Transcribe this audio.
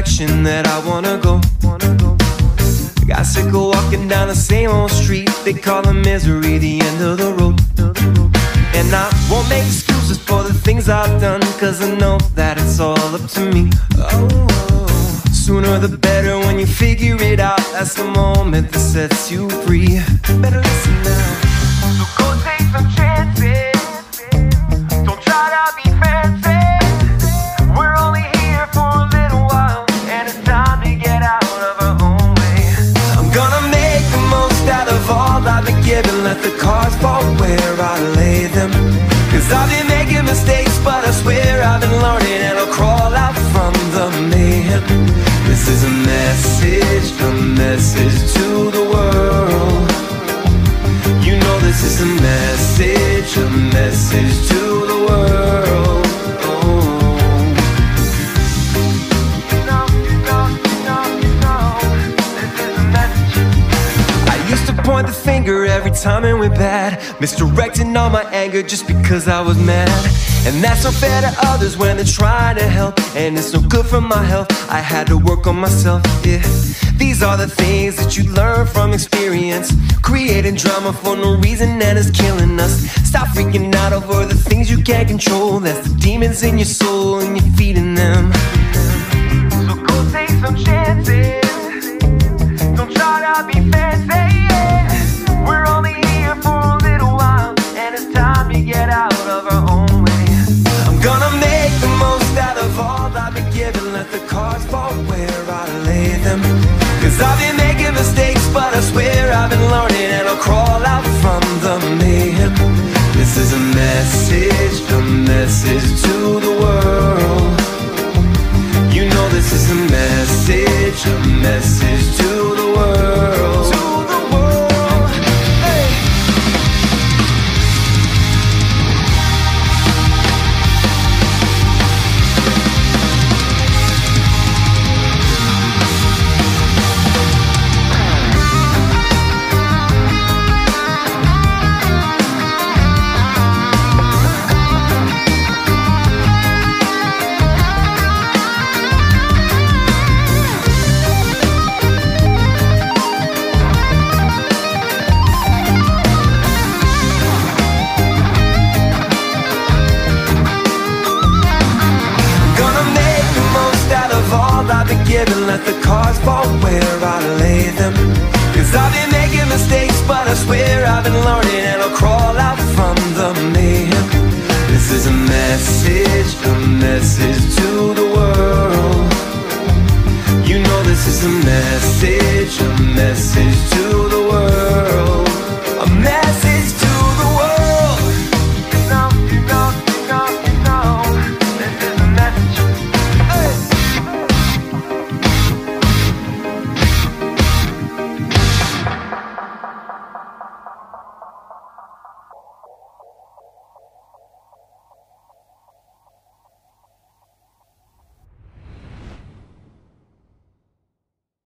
direction that I wanna go. I got sick of walking down the same old street. They call the misery the end of the road. And I won't make excuses for the things I've done, cause I know that it's all up to me. Oh, sooner the better when you figure it out. That's the moment that sets you free. Better listen now. Let the cards fall where I lay them. Cause I've been making mistakes, but I swear I've been learning and I'll crawl out from the mayhem. This is a message, a message to the world. You know this is a message, a message to the world. Point the finger every time it went bad, misdirecting all my anger just because I was mad. And that's unfair to others when they're trying to help, and it's no good for my health. I had to work on myself, yeah. These are the things that you learn from experience, creating drama for no reason and it's killing us. Stop freaking out over the things you can't control. That's the demons in your soul, and you're feeding them. So go take some chances. Don't try to be fancy. Cause I've been making mistakes, but I swear I've been learning and I'll crawl out from the mayhem. This is a message, a message to the world. You know this is a message, a message to Let the cards fall where I lay them. Cause I've been making mistakes, but I swear I've been learning and I'll crawl out from the mayhem. This is a message, a message to the world. You know this is a message,